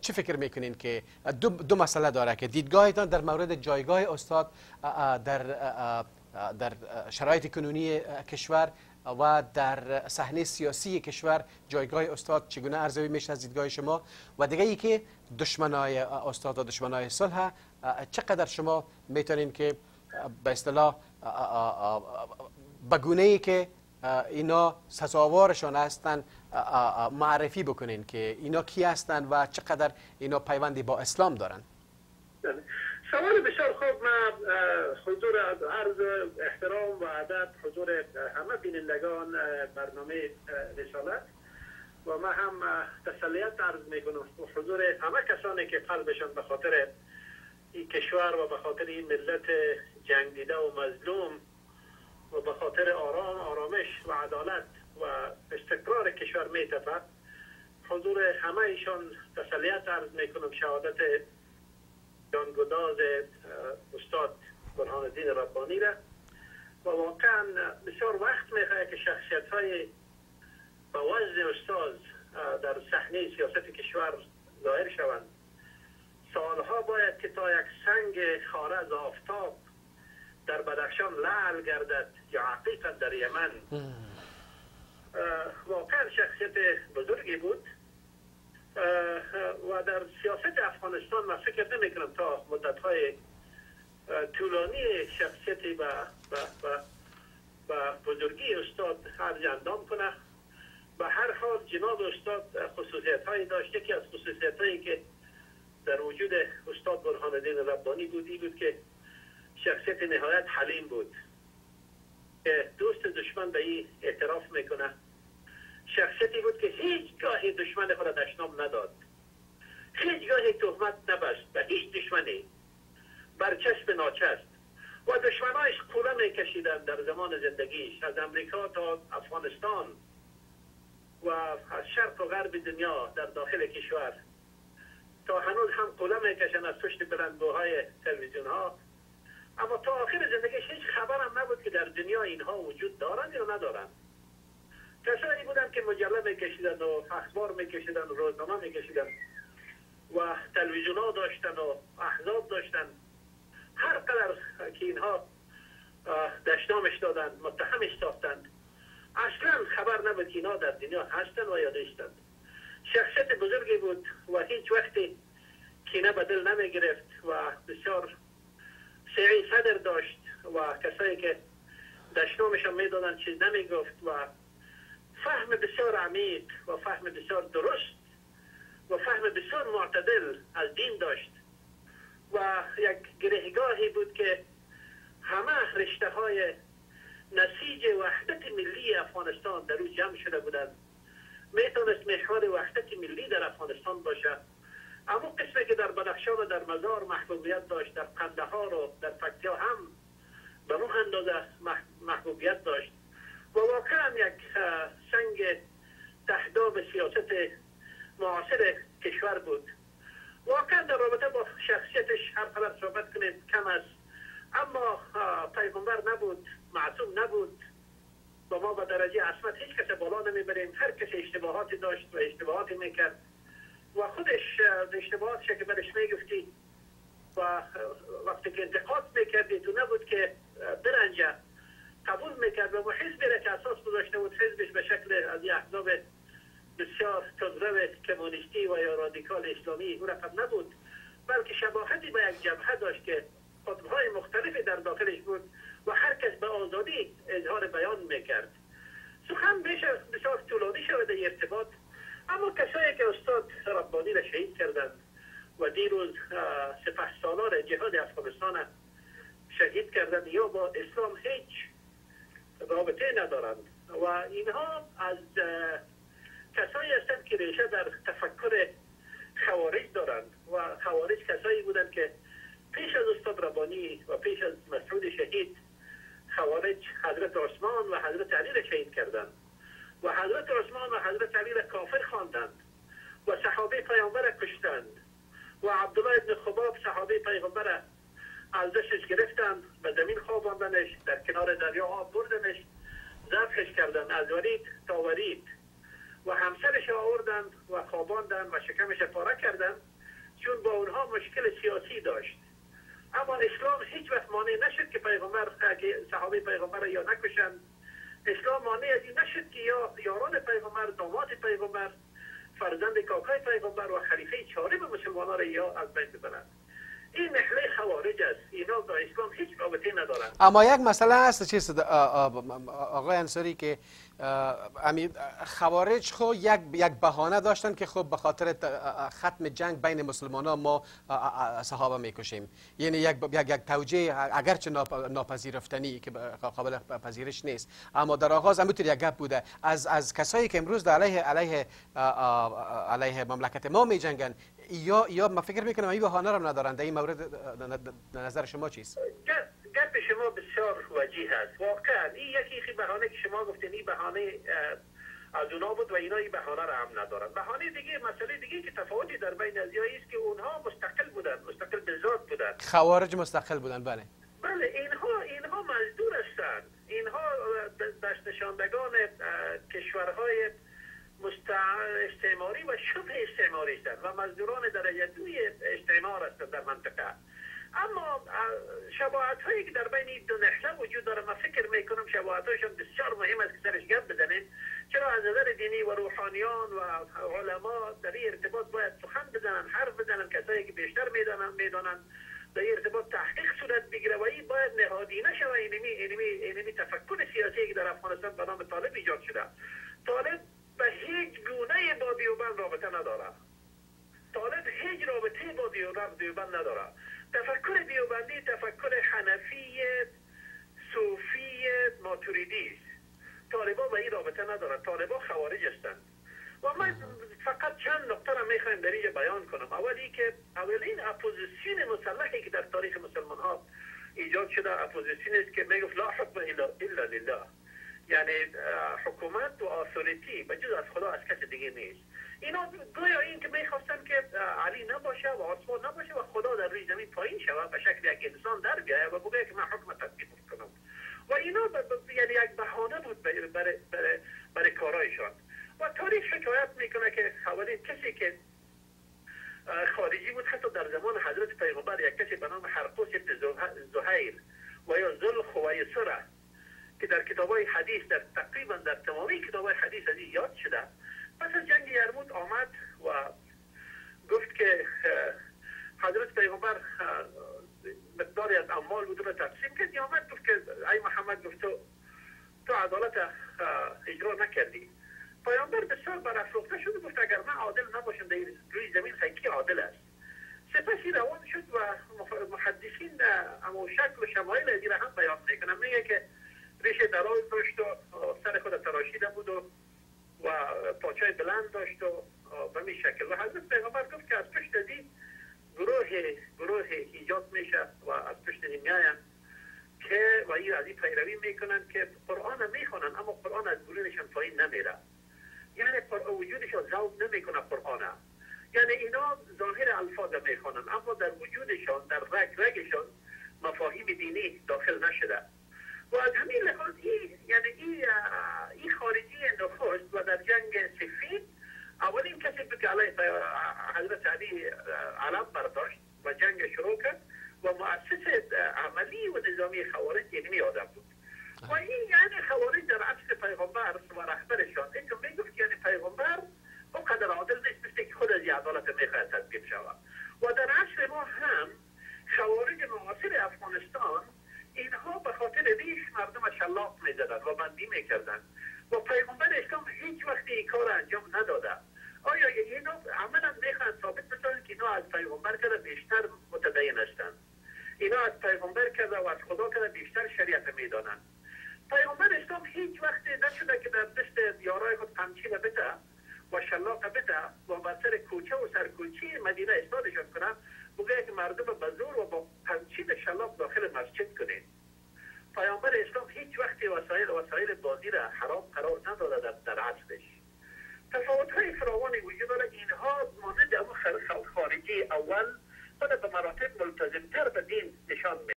چه, فکر می‌کنین که دو, دو مسئله داره که دیدگاهتان در مورد جایگاه استاد در در شرایط کنونی کشور و در صحنه سیاسی کشور جایگاه استاد چگونه ارزیابی میشه از دیدگاه شما؟ و دیگه ای که دشمنای استاد و دشمنای صلح چقدر شما می‌تونین که به اصطلاح بگونه ای که اینا سزاوارشان هستن معرفی بکنین که اینا کی هستن و چقدر اینا پیوندی با اسلام دارن بله. سوال بسیار خوب من حضور عرض احترام و ادب حضور همه بینندگان برنامه رسالت و ما هم تسلیت عرض می‌کنم حضور همه کسانی که قلبشان به خاطر این کشور و به خاطر این ملت جنگ دیده و مظلوم و به خاطر آرام آرامش و عدالت و استقرار کشور میتفد حضور همه ایشان تسلیت عرض می‌کنم. شهادت جانگداز استاد برهان الدین ربانی را. و واقعا بسیار وقت می‌خواهد که شخصیت های با وزن استاد در صحنه سیاست کشور ظاهر شوند. سالها باید که تا یک سنگ خاره از آفتاب در بدخشان لعل گردد یا حقیقت در یمن. واقعا شخصیت بزرگی بود. و در سیاست افغانستان من فکر نمی کنم تا مدت های طولانی شخصیتی و, بزرگی استاد هر اندام کنه. به هر حال جناب استاد خصوصیت هایی داشت. یکی از خصوصیت هایی که در وجود استاد برهان الدین ربانی بود بود که شخصیت نهایت حلیم بود. که دوست دشمن به این اعتراف می‌کنه. شخصیتی بود که هیچ گاهی دشمن خود دشنام نداد. هیچ گاهی تهمت نبست به هیچ دشمنی. برچسب ناچست و دشمنایش کوله میکشیدن در زمان زندگیش از امریکا تا افغانستان. و از شرق و غرب دنیا در داخل کشور. تا هنوز هم قوله می‌کشن از پشت بلندگوهای تلویزیون ها اما تا آخر زندگیش هیچ خبرم نبود که در دنیا اینها وجود دارند یا ندارند. کسانی بودن که مجله میکشیدن و اخبار میکشیدن و روزنامه میکشیدن و تلویزیون ها داشتن و احزاب داشتن هر قدر که اینها دشنامش دادن متهمش ساختند اصلا خبر نبود که اینها در دنیا هستن و یا نیستند. شخصیت بزرگی بود و هیچ وقتی کینه به دل نمی گرفت و بسیار سعی صدر داشت و کسایی که دشنامش هم می‌دادن چیز نمی گفت و فهم بسیار عمیق و فهم بسیار درست و فهم بسیار معتدل از دین داشت و یک گرهگاهی بود که همه رشته های نسیج وحدت ملی افغانستان در او جمع شده بودند. می‌تونست محور وحدت ملی در افغانستان باشه. اما قسمی که در بدخشان و در مزار محبوبیت داشت در قندهار و در فکتیا هم به اون اندازه محبوبیت داشت. و واقعا یک سنگ تهداب سیاست معاصر کشور بود. واقعا در رابطه با شخصیتش هر قدر صحبت کنید کم است. اما پیغمبر نبود معصوم نبود. با ما به درجه عصمت هیچ کس بالا نمی‌بریم. هر کسی اشتباهاتی داشت و اشتباهاتی می‌کرد. و خودش اشتباهاتش که برش می‌گفتی و وقتی که انتقاد می‌کردی تو نبود که برنجه قبول می‌کرد و حزبی را که اساس گذاشته بود حزبش به شکل از یه احزاب بسیار تندرو کمونیستی و یا رادیکال اسلامی او رقم نبود بلکه شباهتی به یک جبهه داشت که قطبهای مختلفی در داخلش بود و هر کس به آزادی اظهار بیان می‌کرد. سخن بسیار طولانی شود ارتباط اما کسایی که استاد ربانی را شهید کردند و دیروز سپه سالار جهاد افغانستان شهید کردند یا با اسلام هیچ رابطه ندارند. و اینها از کسایی هستند که ریشه در تفکر خوارج دارند. و خوارج کسایی بودند که پیش از استاد ربانی و پیش از مسعود شهید خوارج حضرت عثمان و حضرت علی را شهید کردند. و حضرت عثمان و حضرت علی را کافر خواندند و صحابه پیامبر را کشتند و عبدالله ابن خباب صحابه پیغمبر از دستش گرفتند به زمین خواباندنش در کنار دریا آب بردنش ذبحش کردن از ورید تا ورید و همسرش آوردن و خواباندن و شکمش پاره کردن چون با اونها مشکل سیاسی داشت. اما اسلام هیچ وقت مانع نشد که پیغمبر صحابه پیغمبر یا نکشن اسلام مانع از این نشد که یا یاران پیغمبر داماد پیغمبر فرزند کاکای پیغمبر و خلیفه چهارم مسلمانان را یا از بین ببرند. این نحله خوارج است. اینا با اسلام هیچ رابطه ندارند اما یک مسئله هست چیست آقای انصاری که امی خوارج خو یک یک بهانه داشتن که خب به خاطر ختم جنگ بین مسلمان ها ما صحابه می‌کشیم. یعنی یک یک یک توجیه اگرچه ناپذیرفتنی که قابل پذیرش نیست. اما در آغاز همونطور یک گپ بوده. از از کسایی که امروز در علیه علیه علیه مملکت ما می جنگن یا یا ما فکر می‌کنم این بهانه را ندارن. در این مورد نظر شما چیست؟ گپ شما بسیار وجیه است واقعا این یکی بهانه که شما گفتین این بهانه از اونا بود و اینا این بهانه را هم ندارن. بهانه دیگه مسئله دیگه که تفاوتی در بین از است که اونها مستقل بودن مستقل به ذات بودن. خوارج مستقل بودن. بله. بله اینها اینها مزدور هستند اینها دست نشاندگان کشورهای استعماری و شبه استعماری هستند و مزدوران درجه دوی استعمار هستند در منطقه اما شباهت هایی که در بین این دو نحله وجود داره من فکر می‌کنم شباهت هایشان بسیار مهم است که سرش گپ بزنیم چرا از نظر دینی و روحانیان و علما در این ارتباط باید سخن بزنن حرف بزنن کسایی که بیشتر می‌دانن می‌دانن در این ارتباط تحقیق صورت بگیره و این باید نهادی نشه و اینمی اینمی اینمی تفکر سیاسی که در افغانستان به نام طالب ایجاد شده طالب به هیچ گونه با دیوبند رابطه نداره طالب هیچ با دیوبند نداره تفکر دیوبندی تفکر حنفی صوفی ماتوریدی. است طالبا به این رابطه ندارن طالبا خوارج هستند و من فقط چند نقطه را می‌خوایم در اینجا بیان کنم. اولی که اولین اپوزیسیون مسلحی که در تاریخ مسلمان ها ایجاد شده اپوزیسیون است که می‌گفت لا حکم الا لله. یعنی حکومت و آثوریتی به از خدا از کسی دیگه نیست. اینا گویا این که می‌خواستن که علی نباشه و آسمان نباشه و خدا در روی زمین پایین شود به شکل یک انسان در بیاید و بگه که من حکم تطبیق کنم و اینا یعنی یک بهانه بود برای, برای, برای کارایشان. و تاریخ شکایت می‌کنه که حوالی کسی که خارجی بود حتی در زمان حضرت پیغمبر یک کسی به نام حرقوس ابن زهیر و یا زل خویسره که در کتاب های حدیث در تقریبا در تمامی کتاب های حدیث از یاد شده. پس از جنگ یرموت آمد و گفت که حضرت پیغمبر مقداری از اموال بود رو تقسیم کرد. آمد گفت که ای محمد گفت تو تو عدالت اجرا نکردی. پیامبر بسیار برافروخته شد گفت اگر من عادل نباشم در روی زمین خیلی عادل است سپسی روان شد و محدثین اما شکل و شمایل ازی هم بیان می‌کنم میگه که ریش دراز داشت و سر خود تراشیده بود و و پاچای بلند داشت و به می شکل و حضرت پیغمبر گفت که از پشت دی گروه گروه ایجاد میشه و از پشت دی میاین که و این از این پیروی می‌کنن که قرآن می‌خونن اما قرآن از گلونشان پایین نمیره. یعنی وجودشان ذوق نمی‌کنه قرآن. یعنی اینا ظاهر الفاظ می‌خونن اما در وجودشان در رگ رگشان مفاهیم دینی داخل نشده. و از همین لحاظ این یعنی این این خارجی نخست و در جنگ سفید اولین کسی بود که علیه حضرت علی علم برداشت و جنگ شروع کرد. و مؤسس عملی و نظامی خوارج یعنی آدم بود. و این یعنی خوارج در عصر پیغمبر و رهبرشان. اینجا می‌گفت یعنی پیغمبر اونقدر عادل نیست مثل که خود از عدالت می‌خواهد تطبیق شود. و در عصر ما هم خوارج معاصر افغانستان اینها به خاطر ریش مردم شلاق می‌زدن و بندی می‌کردن. و پیغمبر اسلام هیچ وقت این کار انجام نداده. آیا اینا عملا می‌خوان ثابت بسازن که اینا از پیغمبر کرده بیشتر متدین هستند؟ اینا از پیغمبر کرده و از خدا کرده بیشتر شریعت می‌دانند پیغمبر اسلام هیچ وقت نشده که در دست یارای خود قمچی بده و شلاق بده و بر سر کوچه و سرکوچی مدینه استادشان کنند بگه که مردم به زور و با پنچین شلاق داخل مسجد کنید پیامبر اسلام هیچ وقتی وسایل وسایل بازی را حرام قرار نداده در, در عصرش. تفاوت های فراوانی وجود داره. اینها مانند خارجی اول خود به مراتب ملتزمتر به دین نشان